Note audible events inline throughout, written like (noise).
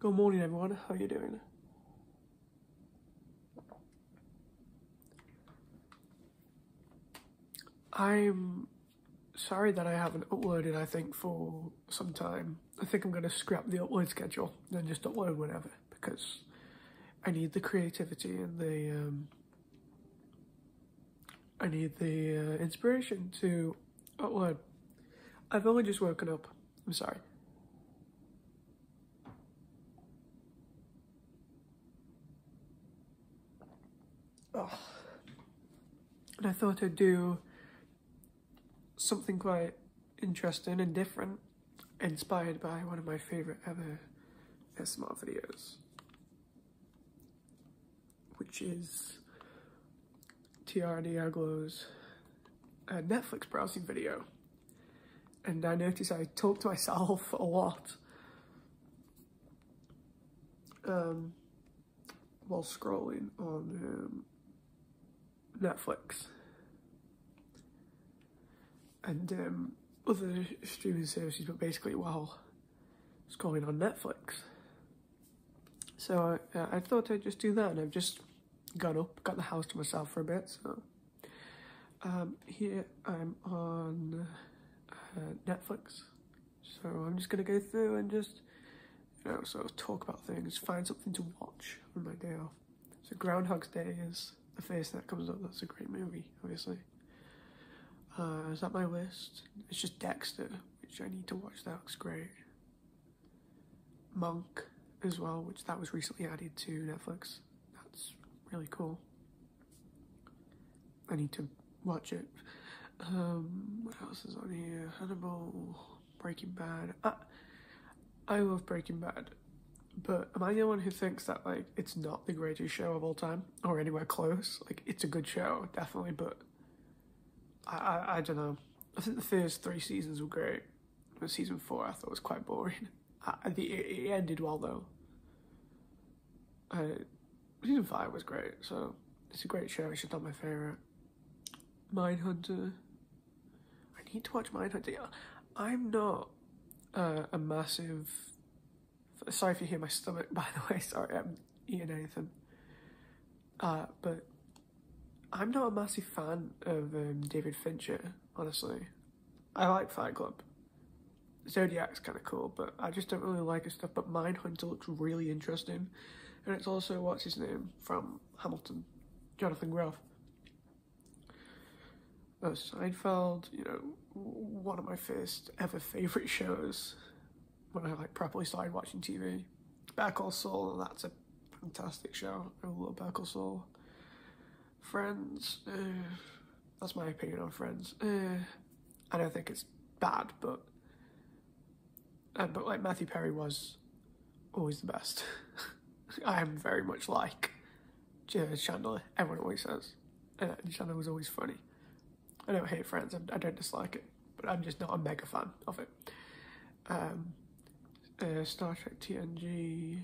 Good morning, everyone. How are you doing? I'm sorry that I haven't uploaded, I think, for some time. I think I'm going to scrap the upload schedule and just upload whenever because I need the creativity and the um, I need the uh, inspiration to upload. I've only just woken up. I'm sorry. Oh. And I thought I'd do something quite interesting and different, inspired by one of my favorite ever ASMR videos, which is TR Diaglo's uh, Netflix browsing video. And I noticed I talk to myself (laughs) a lot um, while scrolling on um, Netflix and um, other streaming services, but basically while it's going on Netflix. So uh, I thought I'd just do that, and I've just got up, got the house to myself for a bit. So um, here I'm on uh, Netflix. So I'm just gonna go through and just, you know, sort of talk about things, find something to watch on my day off. So Groundhog's Day is the first that comes up. That's a great movie, obviously. Uh, is that my list? It's just Dexter, which I need to watch. That looks great. Monk as well, which that was recently added to Netflix. That's really cool. I need to watch it. Um, what else is on here? Hannibal, Breaking Bad. I, I love Breaking Bad, but am I the one who thinks that like it's not the greatest show of all time or anywhere close? Like it's a good show, definitely, but I, I, I don't know. I think the first three seasons were great. But season four I thought was quite boring. (laughs) I, the, it, ended well though. Uh, season five was great, so it's a great show. It's just not my favorite. Mindhunter. I need to watch Mindhunter. I'm not uh, a massive. Sorry if you hear my stomach, (laughs) by the way. Sorry, I'm eating anything. Uh, but I'm not a massive fan of um, David Fincher, honestly. I like Fight Club. Zodiac's kind of cool, but I just don't really like his stuff. But Mindhunter looks really interesting. And it's also, what's his name, from Hamilton, Jonathan Groff. Uh, Seinfeld, you know, one of my first ever favourite (laughs) shows when I like properly started watching TV. Better Call Saul, that's a fantastic show. I love Better Call. Friends, uh, that's my opinion on Friends. Uh, I don't think it's bad, but uh, but like Matthew Perry was always the best. (laughs) I am very much like Chandler. Everyone always says, uh, Chandler was always funny. I don't hate Friends. I, I, don't dislike it, but I'm just not a mega fan of it. Um, uh, Star Trek TNG.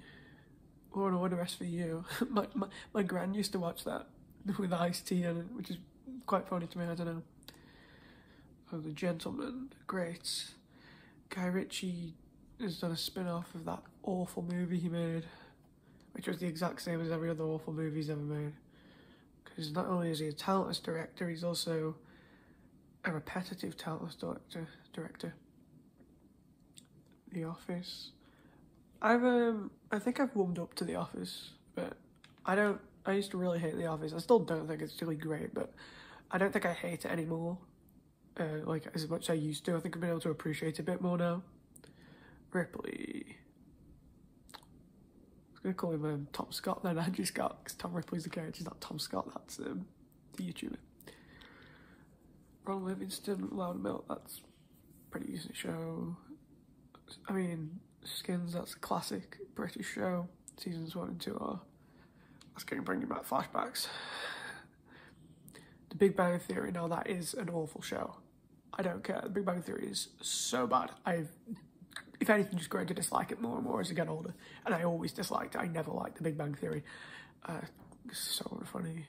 Law and Order SVU. my, my my gran used to watch that (laughs) with iced tea in it, which is quite funny to me. I don't know. Oh, The Gentleman, great. Guy Ritchie has done a spin off of that awful movie he made, which was the exact same as every other awful movie he's ever made. Because not only is he a talentless director, he's also a repetitive talentless director. Director. The Office. I've um, I think I've warmed up to The Office, but I don't I used to really hate The Office. I still don't think it's really great, but I don't think I hate it anymore. Uh, like as much as I used to. I think I've been able to appreciate it a bit more now. Ripley. I was gonna call him um, Tom Scott then, (laughs) Andrew Scott, because Tom Ripley's the character, he's not Tom Scott, that's um, the YouTuber. Ron Livingston, Loudermilk, that's pretty decent show. I mean, Skins, that's a classic British show. Seasons one and two are that's going to bring you back flashbacks. The Big Bang Theory, now that is an awful show. I don't care. The Big Bang Theory is so bad. I've, if anything, just grown to dislike it more and more as I get older. And I always disliked it. I never liked The Big Bang Theory. Uh, so funny.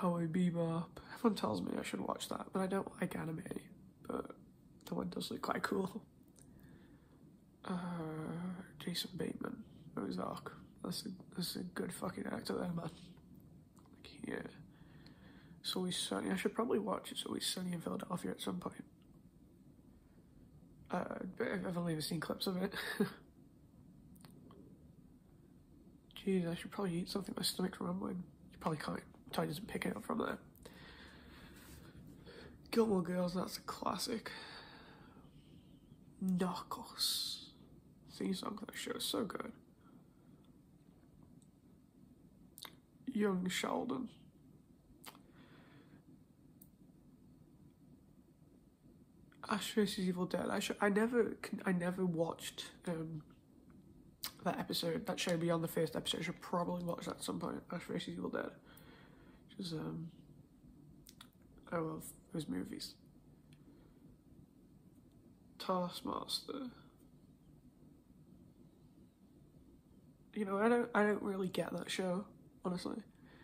Cowboy Bebop. Everyone tells me I should watch that, but I don't like anime. But that one does look quite cool. Uh, Jason Bateman, Ozark. That's a, that's a good fucking actor there, man. Like, yeah. It's Always Sunny. I should probably watch It's Always Sunny in Philadelphia at some point. Uh, I've only ever seen clips of it. (laughs) Jeez, I should probably eat something. My stomach's rumbling. You probably can't. Ty doesn't pick it up from there. Gilmore Girls, that's a classic. Narcos. Theme song for that show is so good. Young Sheldon. Ash vs Evil Dead. I I never I never watched um, that episode that show beyond the first episode. I should probably watch that at some point. Ash vs Evil Dead. Just um, I love those movies. Taskmaster. You know, I don't I don't really get that show, honestly.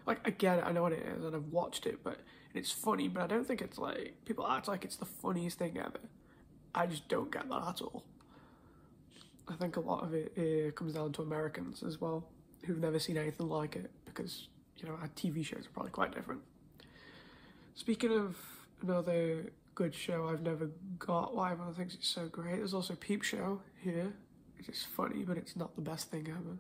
Like I get it, I know what it is, and I've watched it, but it's funny, but I don't think it's like people act like it's the funniest thing ever. I just don't get that at all. I think a lot of it uh, comes down to Americans as well, who've never seen anything like it because you know our TV shows are probably quite different. Speaking of another good show I've never got, why everyone thinks it's so great. There's also Peep Show here, which is funny, but it's not the best thing ever.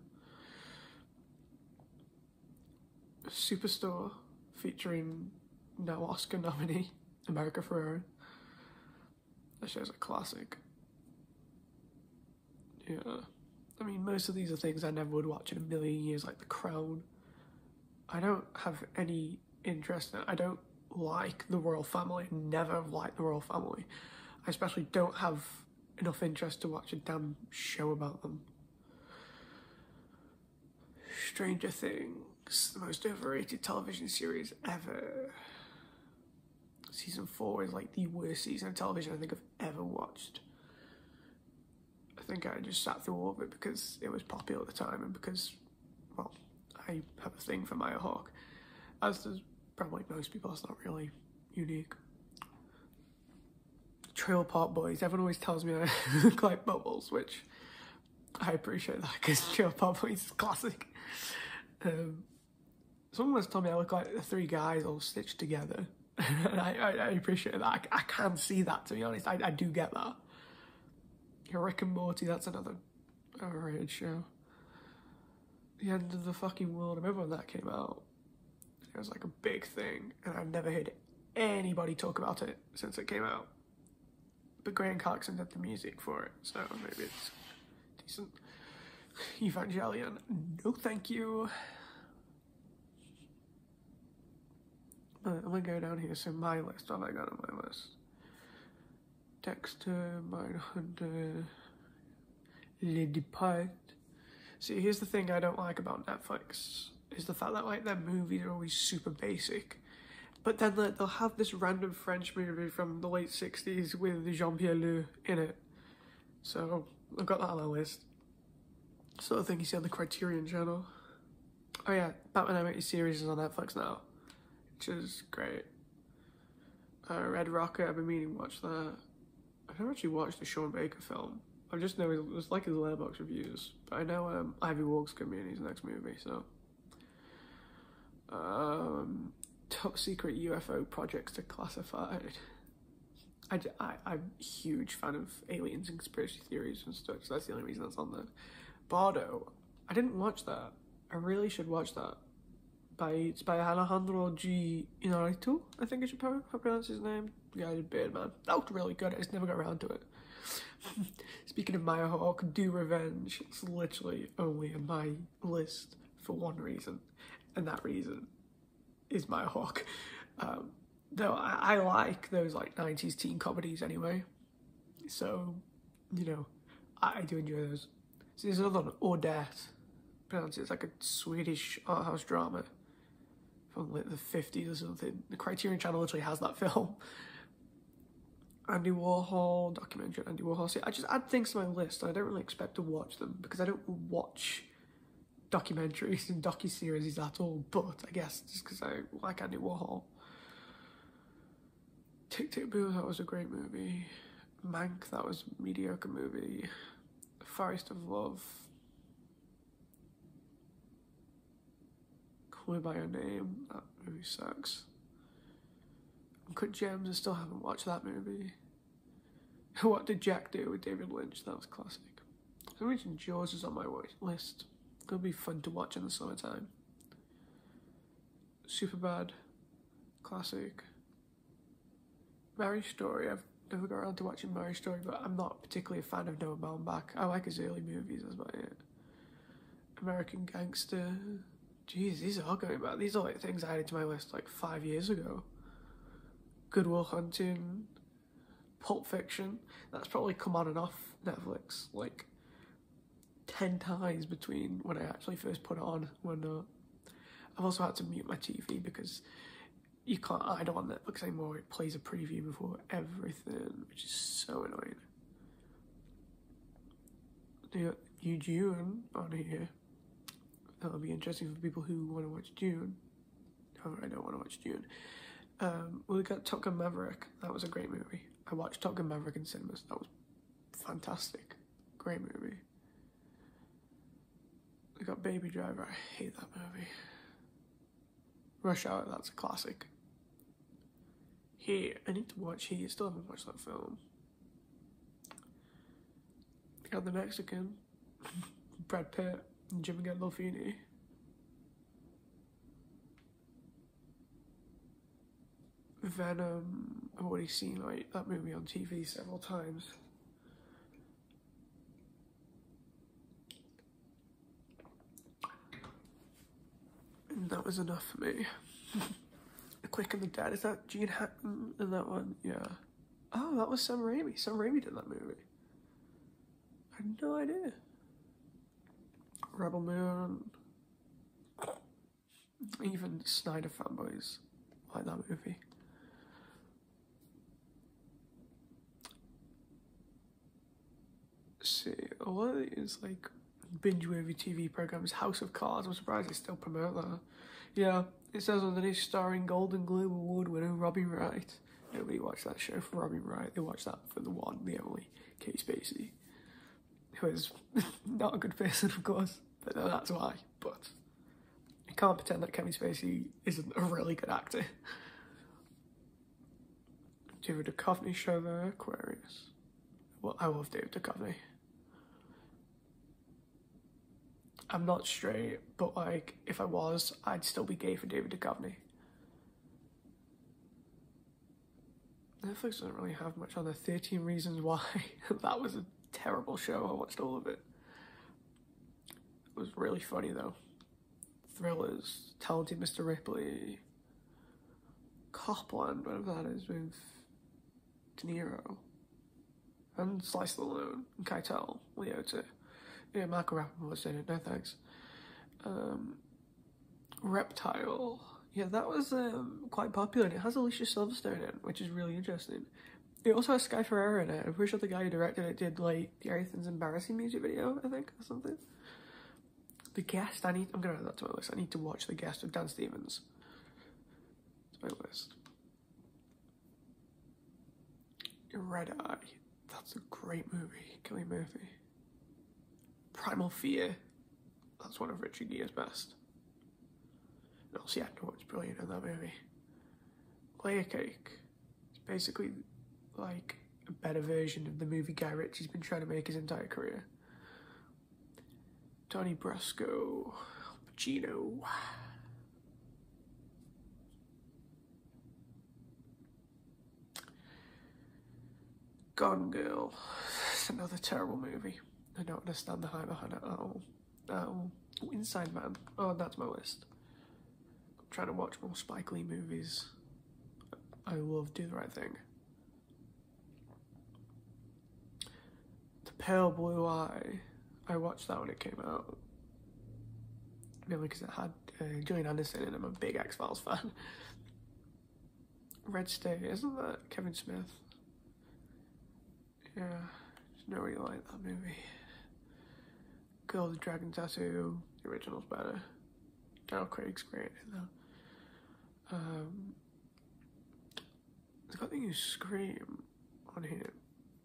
Superstore featuring no Oscar nominee, (laughs) America Ferrera. That show's a classic. Yeah. I mean, most of these are things I never would watch in a million years, like The Crown. I don't have any interest in it. I don't like the royal family. Never liked the royal family. I especially don't have enough interest to watch a damn show about them. Stranger Things, the most overrated television series ever season four is like the worst season of television I think I've ever watched. I think I just sat through all of it because it was popular at the time and because, I have a thing for Maya Hawke. As does probably most people, it's not really unique. Trailer Park Boys, everyone always tells me I (laughs) look like Bubbles, which I appreciate that because Trailer Park Boys is classic. Um, someone once told me I look like the three guys all stitched together (laughs) I, I, I, appreciate that. I, I, can see that, to be honest. I, I do get that. Rick and Morty, that's another overrated show. The End of the Fucking World. I remember when that came out. It was like a big thing, and I've never heard anybody talk about it since it came out. But Graham Coxon did the music for it, so maybe it's decent. (laughs) Evangelion, no thank you. I'm gonna go down here. So my list. Have I got on my list? Dexter, Mindhunter, Le Depart. See, here's the thing I don't like about Netflix is the fact that like their movies are always super basic, but then like, they'll have this random French movie from the late '60s with Jean-Pierre Léaud in it. So I've got that on my list. Sort of thing you see on the Criterion Channel. Oh yeah, Batman Animated Series is on Netflix now which is great. Uh, Red Rocket, I've been meaning to watch that. I've never actually watched the Sean Baker film. I just know it was like his Letterboxd reviews, but I know um, Ivy Walk's gonna be in his next movie, so. Um, top secret UFO projects declassified. I, I, I'm a huge fan of aliens and conspiracy theories and stuff, so that's the only reason that's on there. Bardo, I didn't watch that. I really should watch that by it's by Alejandro G. Inarritu, I think I should probably pronounce his name. The guy did Birdman. That looked really good. I just never got around to it. (laughs) Speaking of Maya Hawke, Do Revenge. It's literally only in my list for one reason, and that reason is Maya Hawke. Um, though I, I like those like 90s teen comedies anyway, so you know I, I do enjoy those. So there's another one, Ordet. Pronounce it, it's like a Swedish art house drama from like the 50s or something. The Criterion Channel literally has that (laughs) film. Andy Warhol, documentary Andy Warhol. See, I just add things to my list. I don't really expect to watch them because I don't watch documentaries and docu-series at all, but I guess just because I like Andy Warhol. Tick Tick Boom, that was a great movie. Mank, that was a mediocre movie. Forest of Love. Call Me By Your Name, that movie sucks. Uncut Gems, I still haven't watched that movie. (laughs) What Did Jack Do with David Lynch, that was classic. Some reason Jaws is on my list. It'll be fun to watch in the summertime. Superbad. Classic. Marriage Story, I've never got around to watching Marriage Story, but I'm not particularly a fan of Noah Baumbach. I like his early movies, that's about it. American Gangster. Jeez, these are all going back. These are like things I added to my list like five years ago. Good Will Hunting, Pulp Fiction. That's probably come on and off Netflix like 10 times between when I actually first put it on when uh, I've also had to mute my TV because you can't hide on Netflix anymore. It plays a preview before everything, which is so annoying. You got Dune on here. That'll be interesting for people who want to watch Dune. However, I don't want to watch Dune. Um, we got Top Gun Maverick. That was a great movie. I watched Top Gun Maverick in cinemas. That was fantastic. Great movie. We got Baby Driver. I hate that movie. Rush Hour. That's a classic. Here, I need to watch Here. Still haven't watched that film. We got the Mexican. (laughs) Brad Pitt and Jimmy Gandolfini. Venom, oh, I've already seen like that movie on TV several times. And that was enough for me. (laughs) Quick and the Dead, is that Gene Hackman in that one? Yeah. Oh, that was Sam Raimi. Sam Raimi did that movie. I had no idea. Rebel Moon. Even Snyder fanboys like that movie. Of these like binge worthy TV programs, House of Cards, I'm surprised they still promote that. Yeah, it says underneath starring Golden Globe Award winner Robin Wright. Nobody watched that show for Robin Wright. They watched that for the one, the only, Kate Spacey. Who is (laughs) not a good person, of course, but that's why. But you can't pretend that Kevin Spacey isn't a really good actor. David Duchovny show there, Aquarius. Well, I love David Duchovny. I'm not straight, but like, if I was, I'd still be gay for David Duchovny. Netflix doesn't really have much on there. 13 Reasons Why. (laughs) that was a terrible show. I watched all of it. It was really funny though. Thrillers, Talented Mr. Ripley, Copland, whatever that is, with De Niro, and Sly Stallone, and Keitel, Liotta. Yeah, Michael Rapaport in it, no thanks. Um, Reptile. Yeah, that was um, quite popular. And it has Alicia Silverstone in, it, which is really interesting. It also has Sky Ferreira in it. I'm pretty sure the guy who directed it did like the Everything's Embarrassing music video, I think, or something. The Guest, I need, I'm gonna add that to my list. I need to watch The Guest with Dan Stevens. It's my list. Red Eye. That's a great movie. Cillian Murphy. Primal Fear. That's one of Richard Gere's best. And also, yeah, it's brilliant in that movie. Layer Cake. It's basically like a better version of the movie Guy Ritchie's been trying to make his entire career. Donnie Brasco, Pacino. Gone Girl. It's another terrible movie. I don't understand the hype behind it at all. Um, Inside Man. Oh, that's my list. I'm trying to watch more Spike Lee movies. I love Do the Right Thing. The Pale Blue Eye. I watched that when it came out. Mainly because it had uh, Gillian Anderson and I'm a big X Files fan. Red State, isn't that Kevin Smith? Yeah, just don't really like that movie. With the Dragon Tattoo, the original's better. Daniel Craig's great in that. Um, it's got the new Scream on here.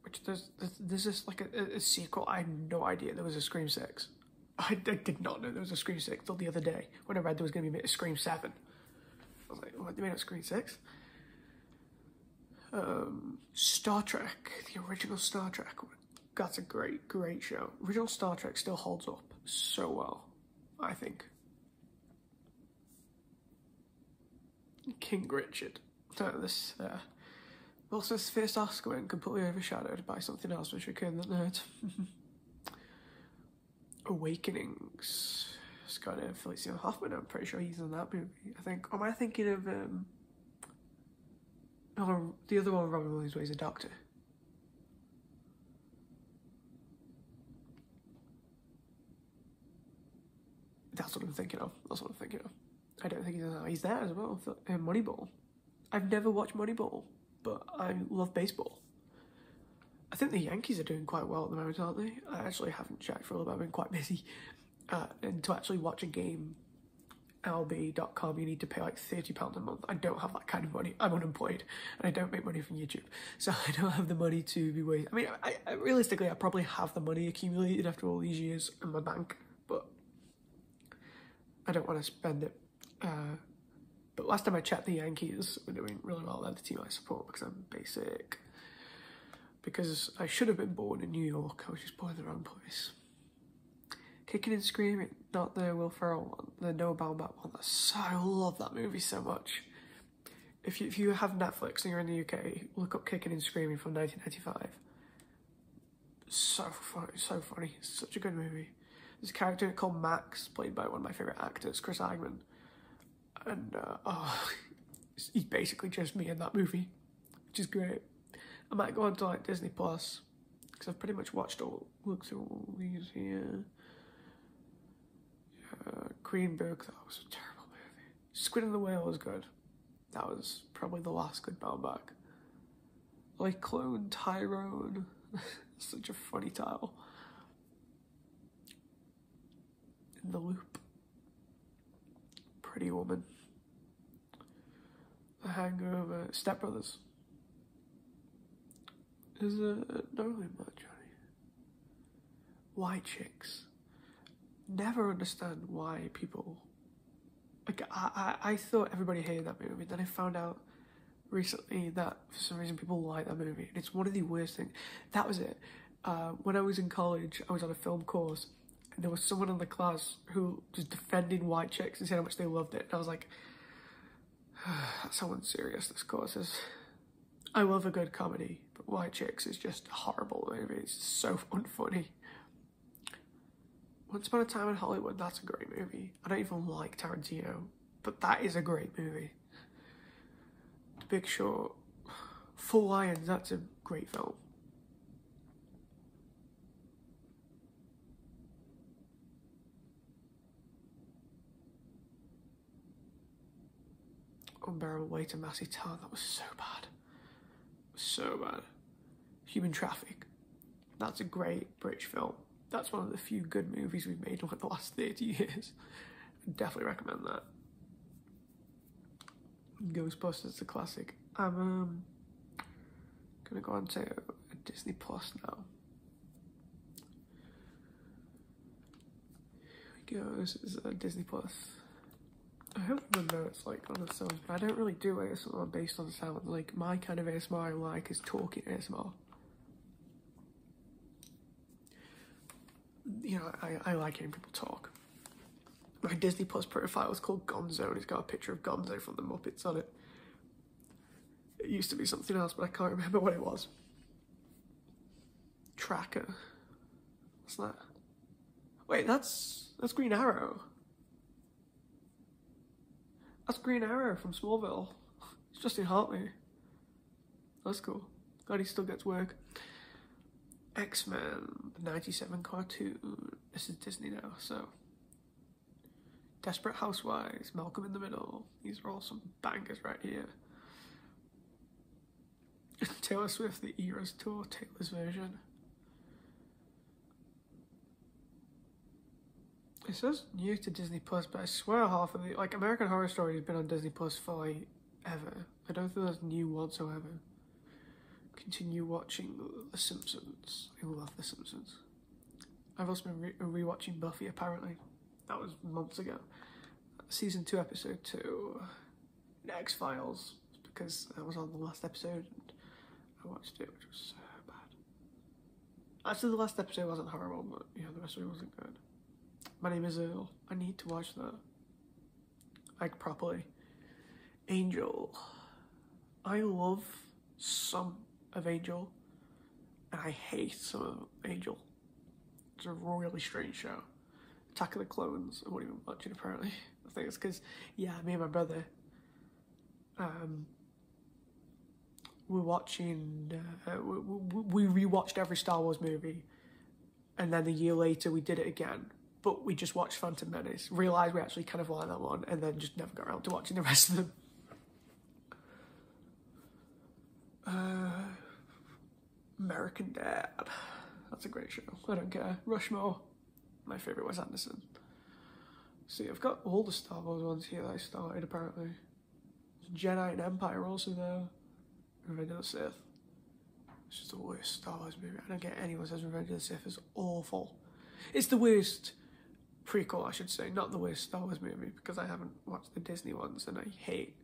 which there's this like a, a, sequel. I had no idea there was a Scream Six. (laughs) I, I did not know there was a Scream Six till the other day when I read there was going to be a Scream Seven. I was like, what? They made a Scream Six? Um, Star Trek, the original Star Trek. That's a great, great show. Original Star Trek still holds up so well, I think. King Richard. Uh, this uh, Wilson's first Oscar win completely overshadowed by something else which occurred that night. (laughs) Awakenings. It's got uh, Felicity Hoffman, I'm pretty sure he's in that movie. I think. Am I thinking of um? Oh, the other one, Robin Williams, where he's a doctor. That's what I'm thinking of. That's what I'm thinking of. I don't think he's that. He's there as well in Moneyball. I've never watched Moneyball, but I love baseball. I think the Yankees are doing quite well at the moment, aren't they? I actually haven't checked for a little bit. I've been quite busy. Uh, and to actually watch a game, MLB.com, you need to pay like £30 a month. I don't have that kind of money. I'm unemployed and I don't make money from YouTube. So (laughs) I don't have the money to be wasting. I mean, I, I, realistically, I probably have the money accumulated after all these years in my bank, I don't want to spend it. Uh, but last time I checked, the Yankees were doing really well. They're the team I support because I'm basic. Because I should have been born in New York. I was just born in the wrong place. Kicking and Screaming, not the Will Ferrell one, the Noah Baumbach one. So, I love that movie so much. If you, if you have Netflix and you're in the UK, look up Kicking and Screaming from 1995. So funny, so funny. Such a good movie. A character called Max, played by one of my favourite actors, Chris Eigeman and uh, oh, (laughs) he's basically just me in that movie, which is great. I might go on to like Disney Plus because I've pretty much watched all looked through all these here. Uh, Greenberg, that was a terrible movie. Squid and the Whale was good. That was probably the last good Baumbach. Like Clone Tyrone, (laughs) such a funny title. In the Loop. Pretty Woman, The Hangover, Step Brothers. Is a really much, honey. White Chicks? Never understand why people. Like I, I, I thought everybody hated that movie. Then I found out recently that for some reason people like that movie. And it's one of the worst things. That was it. Uh, when I was in college, I was on a film course there was someone in the class who was defending white chicks and said how much they loved it. And I was like, (sighs) that's how unserious this course is. I love a good comedy, but White Chicks is just horrible movie. It's so unfunny. Once Upon a Time in Hollywood, that's a great movie. I don't even like Tarantino, but that is a great movie. The Big Short, Four Lions, that's a great film. Unbearable weight of Massive Talent. That was so bad. So bad. Human Traffic. That's a great British film. That's one of the few good movies we've made in like the last 30 years. definitely recommend that. Ghostbusters is a classic. I'm um, gonna go on to Disney Plus now. Here we go, this is uh, Disney Plus. I have the notes like on the sounds, but I don't really do ASMR based on sound. Like my kind of ASMR I like is talking ASMR. You know, I, I like hearing people talk. My Disney Plus profile is called Gonzo and it's got a picture of Gonzo from the Muppets on it. It used to be something else, but I can't remember (laughs) what it was. Tracker. What's that? Wait, that's that's Green Arrow. That's Green Arrow from Smallville. It's Justin Hartley. That's cool. Glad he still gets work. X-Men, the 97 cartoon. This is Disney now, so. Desperate Housewives, Malcolm in the Middle. These are all some bangers right here. (laughs) Taylor Swift, the Eras Tour, Taylor's version. It says new to Disney Plus, but I swear half of the like American Horror Story has been on Disney Plus for like ever. I don't think that's new whatsoever. continue watching The Simpsons. I love The Simpsons. I've also been re- rewatching Buffy. Apparently, that was months ago. Season two, episode two, X Files, because that was on the last episode, and I watched it, which was so bad. Actually, the last episode wasn't horrible, but yeah, the rest of it wasn't good. My name is Earl. I need to watch that. Like properly. Angel. I love some of Angel, and I hate some of Angel. It's a really strange show. Attack of the Clones. I won't even watch it apparently. (laughs) I think it's because yeah, me and my brother. Um, we're watching. Uh, we, we rewatched every Star Wars movie, and then a year later we did it again. But we just watched Phantom Menace, realized we actually kind of like that one, and then just never got around to watching the rest of them. Uh, American Dad. That's a great show. I don't care. Rushmore. My favourite Wes Anderson. See, I've got all the Star Wars ones here that I started apparently. Jedi and Empire also there. Revenge of the Sith. It's just the worst Star Wars movie. I don't get anyone says Revenge of the Sith is awful. It's the worst prequel, I should say, not the worst Star Wars movie because I haven't watched the Disney ones and I hate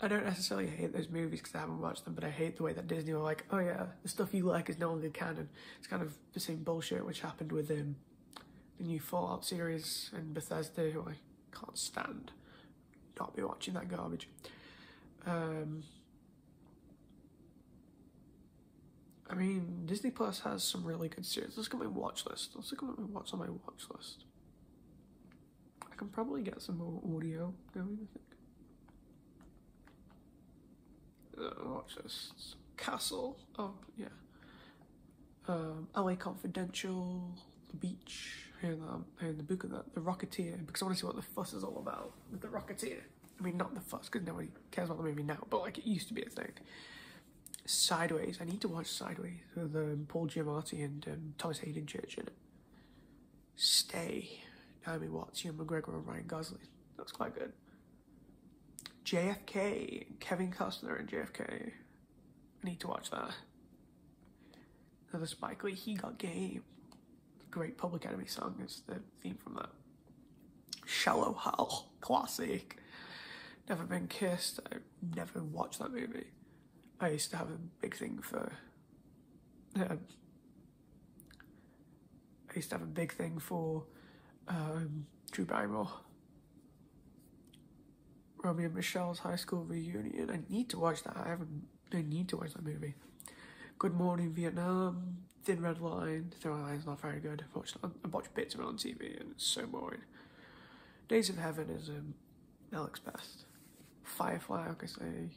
I don't necessarily hate those movies because I haven't watched them, but I hate the way that Disney were like, oh yeah, the stuff you like is no longer canon. It's kind of the same bullshit which happened with um, the new Fallout series and Bethesda, who I can't stand. Not be watching that garbage. Um, I mean, Disney Plus has some really good series. Let's look at my watch list. Let's look at watch on my watch list. I can probably get some more audio going, I think. uh, watch this Castle. Oh yeah. Um, LA Confidential, The Beach, and um, and the book of that, The Rocketeer, because I want to see what the fuss is all about with The Rocketeer. I mean, not the fuss, because nobody cares about the movie now, but like it used to be a thing. Sideways, I need to watch Sideways with um, Paul Giamatti and um, Thomas Haden Church in it. Stay, Naomi Watts, Ewan McGregor, and Ryan Gosling. That's quite good. JFK, Kevin Costner and JFK. I need to watch that. Another Spike Lee, He Got Game. Great Public Enemy song is the theme from that. Shallow Hal, classic. Never Been Kissed. I've never watched that movie. I used to have a big thing for. Um, I used to have a big thing for um, Drew Barrymore. Romy and Michelle's high school reunion. I need to watch that. I haven't. I need to watch that movie. Good Morning Vietnam, Thin Red Line. Thin Red Line's not very good. I've watched, I've watched bits of it on TV and it's so boring. Days of Heaven is um, Alex Best. Firefly, I say.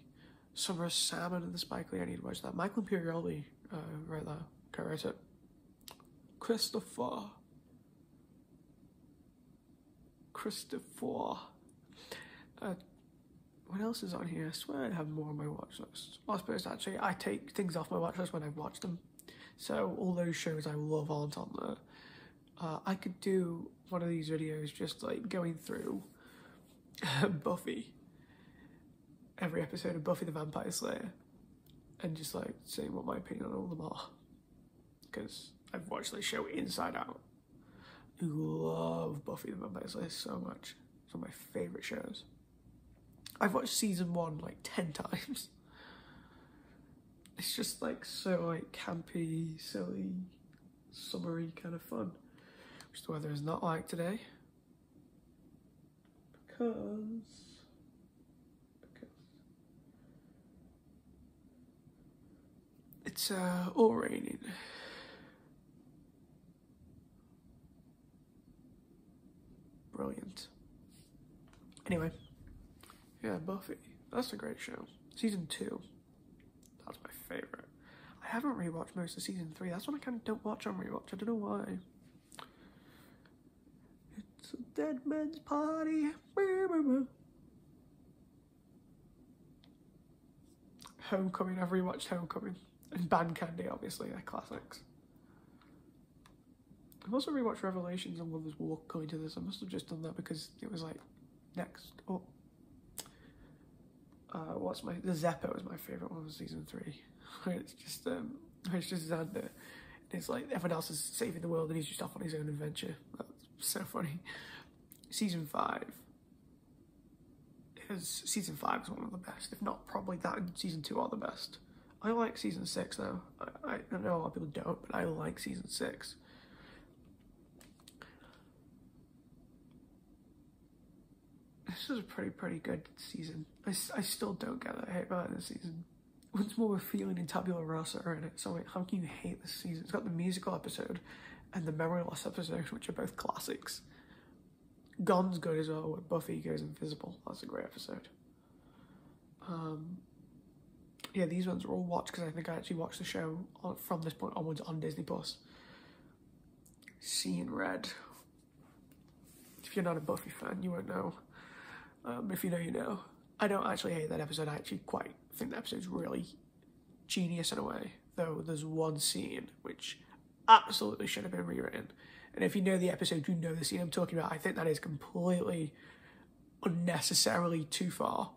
Summer of Sam and the Spike Lee. I need to watch that. Michael Imperioli uh, wrote that. Co-wrote it. Christopher. Christopher. Uh, what else is on here? I swear I have more on my watch list. Well, I suppose actually I take things off my watch list when I've watched them. So all those shows I love aren't on there. Uh, I could do one of these videos just like going through (laughs) Buffy, every episode of Buffy the Vampire Slayer, and just like saying what my opinion on all of them are. Because I've watched the show inside out. I love Buffy the Vampire Slayer so much. It's one of my favourite shows. I've watched season one like 10 (laughs) times. It's just like so like campy, silly, summery kind of fun. Which the weather is not like today. Because it's uh all raining. Brilliant. Anyway. Yeah, Buffy. That's a great show. Season two. That's my favorite. I haven't rewatched most of season three. That's one I kind of don't watch on rewatch. I don't know why. It's a dead man's party. Homecoming. I've rewatched Homecoming. And Band Candy, obviously. They're classics. I've also rewatched Revelations and Lovers Walk going to this. I must have just done that because it was like next. Oh, uh, what's my the Zeppo is my favorite one of season three. (laughs) it's just um, it's just Xander. And it's like everyone else is saving the world and he's just off on his own adventure. That's so funny. Season five is season five is one of the best, if not probably that and season two are the best. I like season six though. I, I know a lot of people don't, but I like season six. This is a pretty, pretty good season. I, I still don't get that hate about this season. What's more a feeling in Tabula Rasa are in it, so how can you hate this season? It's got the musical episode and the memory loss episode, which are both classics. Gone's good as well, where Buffy goes invisible. That's a great episode. Um, yeah, these ones are all watched because I think I actually watched the show on, from this point onwards on Disney Plus. Seeing Red. If you're not a Buffy fan, you won't know. Um, if you know, you know. I don't actually hate that episode. I actually quite think the episode's really genius in a way. Though there's one scene which absolutely should have been rewritten. And if you know the episode, you know the scene I'm talking about. I think that is completely unnecessarily too far.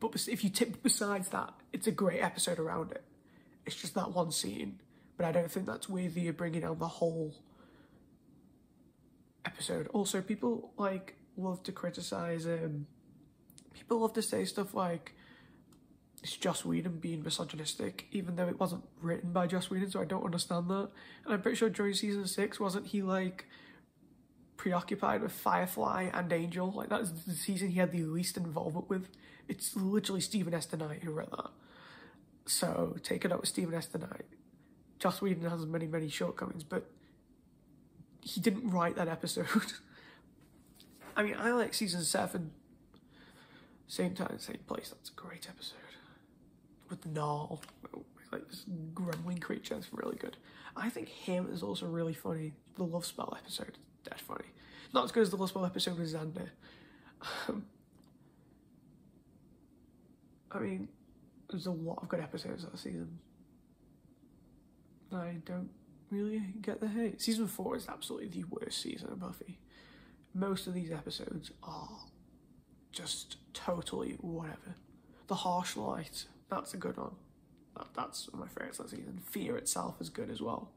But if you tip besides that, it's a great episode around it. It's just that one scene. But I don't think that's worthy of bringing out the whole episode. Also, people like love to criticize. Um, people love to say stuff like it's Joss Whedon being misogynistic, even though it wasn't written by Joss Whedon, so I don't understand that. And I'm pretty sure during season six, wasn't he like preoccupied with Firefly and Angel? Like that is the season he had the least involvement with. It's literally Steven. DeKnight who wrote that. So take it up with Steven. DeKnight. Joss Whedon has many, many shortcomings, but he didn't write that episode. (laughs) I mean, I like season seven. Same time, same place. That's a great episode. With Gnarl, like this grumbling creature. It's really good. I think him is also really funny. The Love Spell episode, that's funny. Not as good as the Love Spell episode with Xander. (laughs) Um, I mean, there's a lot of good episodes that season. I don't really get the hate. Season 4 is absolutely the worst season of Buffy. Most of these episodes are just totally whatever. The Harsh Light, that's a good one. That, that's one of my favourites that season. Fear itself is good as well.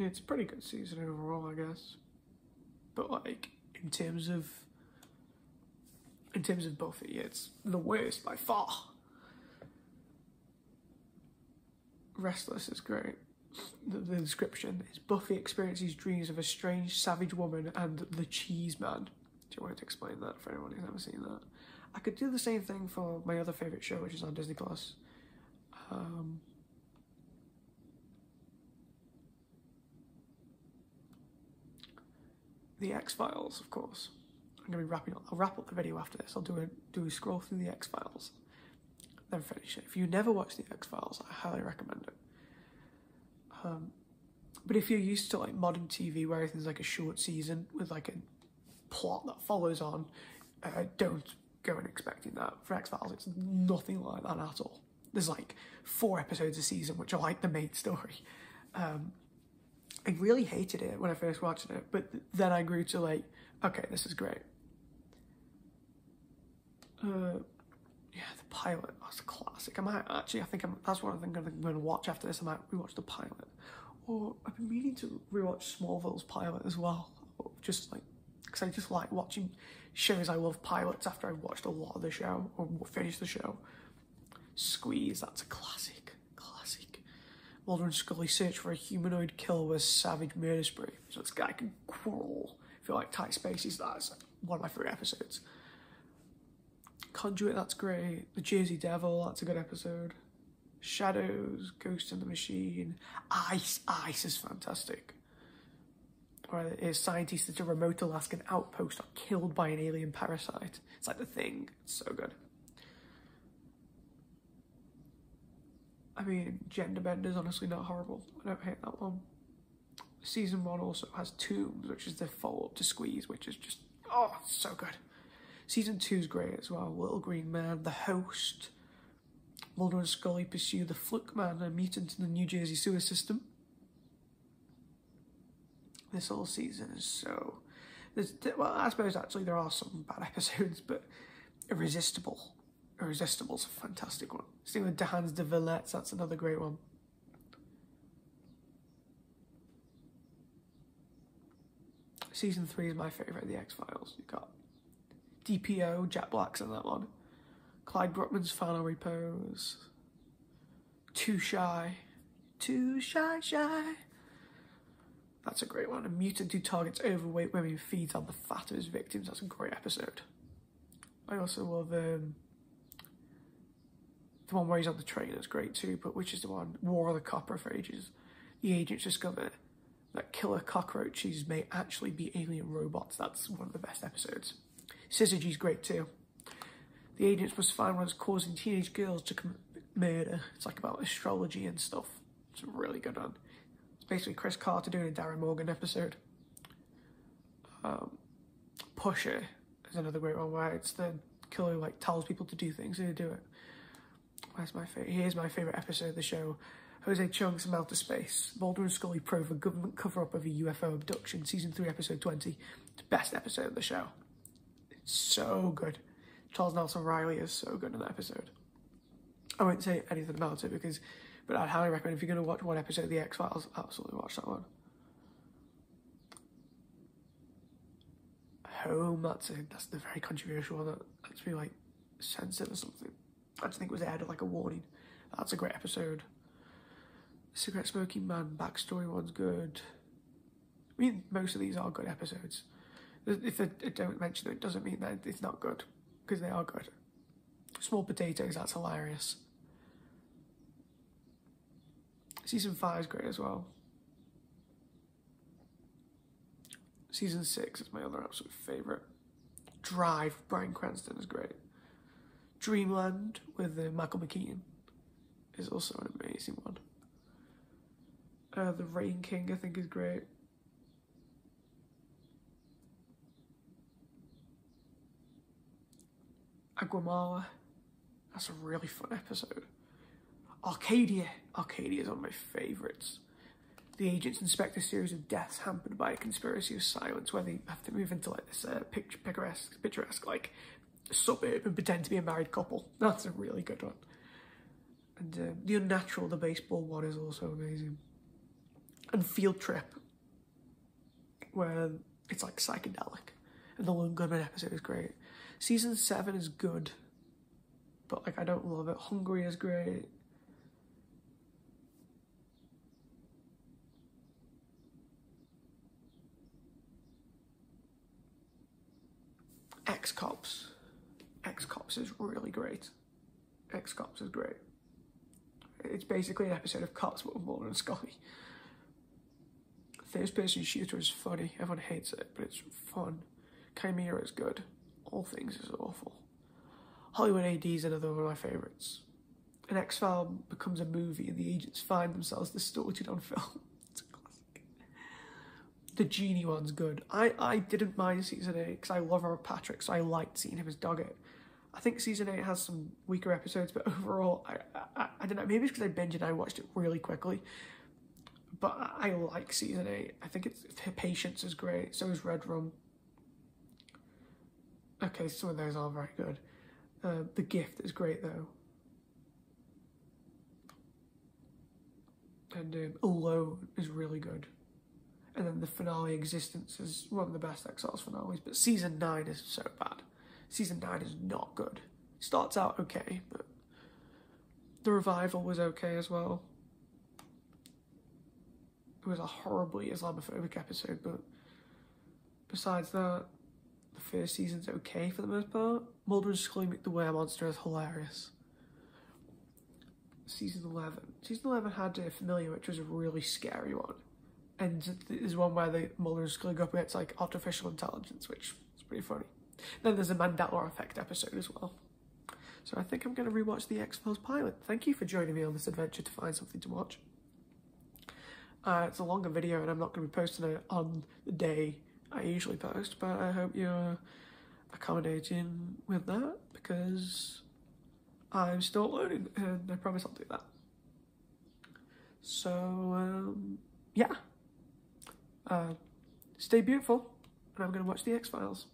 It's a pretty good season overall, I guess. But like, in terms of in terms of Buffy, yeah, it's the worst by far. Restless is great. The, the, description is Buffy experiences dreams of a strange, savage woman and the cheese man. Do you want to explain that for anyone who's never seen that? I could do the same thing for my other favourite show, which is on Disney Plus. Um, the X Files, of course. I'm gonna be wrapping up. I'll wrap up the video after this. I'll do a do a scroll through the X Files, then finish it. If you never watched the X Files, I highly recommend it. Um, but if you're used to like modern TV where everything's like a short season with like a plot that follows on, uh, don't go in expecting that. For X Files, it's nothing like that at all. There's like four episodes a season, which are like the main story. Um, I really hated it when I first watched it, but then I grew to like, okay, this is great. Uh, yeah, the pilot, a classic. I might actually, I think I'm, that's what I I'm going to watch after this. I might rewatch the pilot. Or I've been meaning to rewatch Smallville's pilot as well. Just like, because I just like watching shows I love pilots after I've watched a lot of the show or finished the show. Squeeze, that's a. Classic. Mulder and Scully search for a humanoid killer with savage murder spree. So this guy can crawl. If you like tight spaces, that's one of my favourite episodes. Conduit, that's great. The Jersey Devil, that's a good episode. Shadows, Ghost in the Machine. Ice, Ice is fantastic. Where a scientist at a remote Alaskan outpost are killed by an alien parasite. It's like the thing. It's so good. I mean, Gender is honestly not horrible. I don't hate that one. Season 1 also has Tooms, which is the follow-up to Squeeze, which is just, oh, so good. Season 2 is great as well. Little Green Man, The Host, Mulder and Scully pursue the Fluke Man, a mutant in the New Jersey sewer system. This whole season is so... well, I suppose actually there are some bad (laughs) episodes, but Irresistible. Irresistible's a fantastic one. Same with Die Hand Die Verletzt, that's another great one. Season 3 is my favourite of The X-Files. You've got DPO, Jack Black's in that one. Clyde Bruckman's Final Repose. Too Shy. Too Shy Shy. That's a great one. A mutant who targets overweight women feeds on the fat of his victims. That's a great episode. I also love um, the one where he's on the train. is great too. But which is the one? War of the Copper Coprophages. The agents discover that killer cockroaches may actually be alien robots. That's one of the best episodes. Syzygy's great too. The agents must find what's causing teenage girls to commit murder. It's like about astrology and stuff. It's a really good one. It's basically Chris Carter doing a Darin Morgan episode. Um, Pusher is another great one where it's the killer who like tells people to do things and they do it. Where's my favorite? Here's my favorite episode of the show. Jose Chung's Outer Space. Mulder and Scully probe a government cover-up of a UFO abduction. Season 3, Episode 20. It's the best episode of the show. It's so good. Charles Nelson Reilly is so good in that episode. I won't say anything about it because, but I'd highly recommend if you're going to watch one episode of The X-Files, absolutely watch that one. Home, that's a, that's the very controversial one. That, that's be like censored or something. I just think it was added like a warning. That's a great episode. Cigarette Smoking Man backstory one's good. I mean, most of these are good episodes. If I don't mention it, doesn't mean that it's not good, because they are good. Small Potatoes, that's hilarious. Season 5 is great as well. Season 6 is my other absolute favourite. Drive, Bryan Cranston is great. Dreamland with uh, Michael McKean is also an amazing one. Uh, the Rain King, I think, is great. Aguamala, that's a really fun episode. Arcadia, Arcadia is one of my favourites. The agents inspect a series of deaths hampered by a conspiracy of silence where they have to move into like this uh, picturesque, picturesque like suburb and pretend to be a married couple. That's a really good one. And uh, The Unnatural, the baseball one, is also amazing and Field Trip, where it's like psychedelic. And the Lone Gunman episode is great. Season 7 is good, but like I don't love it. Hungry is great. X Cops. X Cops is really great. X Cops is great. It's basically an episode of Cops with Mulder and Scully first person shooter is funny. Everyone hates it, but it's fun. Chimera is good. All Things is awful. Hollywood AD is another one of my favourites. An X-File becomes a movie and the agents find themselves distorted on film. (laughs) it's a classic. The Genie one's good. I, I didn't mind season 8 because I love Robert Patrick, so I liked seeing him as Doggett. I think season 8 has some weaker episodes, but overall, I, I, I don't know, maybe it's because I binged and I watched it really quickly but I like season eight. I think it's Patience is great. So is Red Rum. Okay, some of those are very good. Uh, the Gift is great though. And um, Alone is really good. And then the finale, Existence, is one of the best X-Files finales. But season 9 is so bad. Season 9 is not good. starts out okay, but the revival was okay as well. It was a horribly Islamophobic episode, but besides that, the first season's okay for the most part. Mulder's make the were monster is hilarious. Season 11. Season 11 had a Familiar, which was a really scary one. And there's one where the Mulder's Scully up against like artificial intelligence, which is pretty funny. Then there's a Mandela Effect episode as well. So I think I'm going to rewatch the X-Files pilot. Thank you for joining me on this adventure to find something to watch. Uh, it's a longer video and I'm not going to be posting it on the day I usually post, but I hope you're accommodating with that because I'm still learning and I promise I'll do that. So, um, yeah. Uh, stay beautiful and I'm going to watch the X-Files.